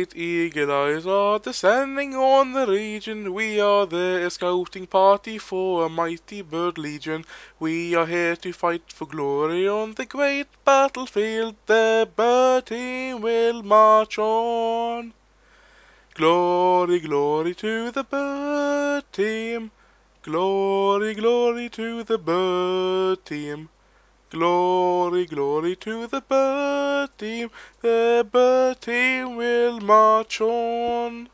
great eagle eyes are descending on the region. We are the scouting party for a mighty bird legion. We are here to fight for glory on the great battlefield. The bird team will march on. Glory, glory to the bird team. Glory, glory to the bird team. Glory, glory to the bird team. The bird team march on.